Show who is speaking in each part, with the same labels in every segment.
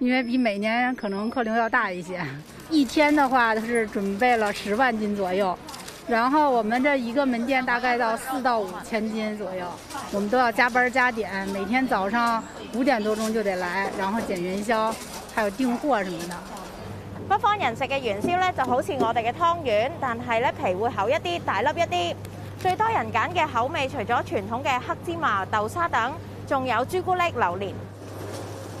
Speaker 1: 因
Speaker 2: 为比
Speaker 3: 每年可能客流要大一些，一天的话它是准备了十万斤左右，然后我们这一个门店大概到四到五千斤左右，我们都要加班加点，每天早上五点多钟就得来，然后捡元宵，还有订货什么的。
Speaker 4: 北方人食嘅元宵呢，就好似我哋嘅汤圆，但系呢，皮会厚一啲，大粒一啲。最多人拣嘅口味，除咗传统嘅黑芝麻、豆沙等，仲有朱古力、榴
Speaker 5: 莲。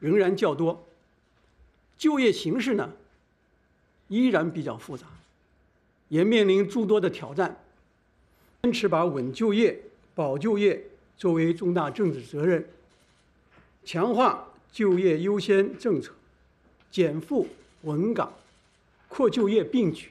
Speaker 5: 仍然较多，就业形势呢依然比较复杂，也面临诸多的挑战。坚持把稳就业、保就业作为重大政治责任，强化就业优先政策，减负稳岗、扩就
Speaker 6: 业并举。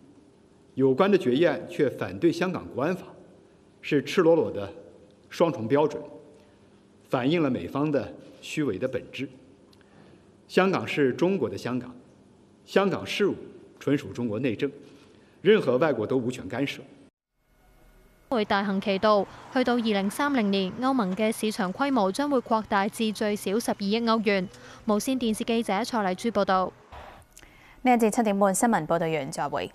Speaker 6: 有
Speaker 7: 关的决议却反对香港国安法，是赤裸裸的双重标准，反映了美方的虚伪的本质。香港是中国的香港，香港事务纯属中国内政，任何外国都无权干涉。
Speaker 8: 会大行其道，去到二零三零年，欧盟嘅市场规模将会扩大至最少十二亿欧元。无线电视记者蔡丽珠报道。
Speaker 1: 呢一节七点半，新闻报道员再会。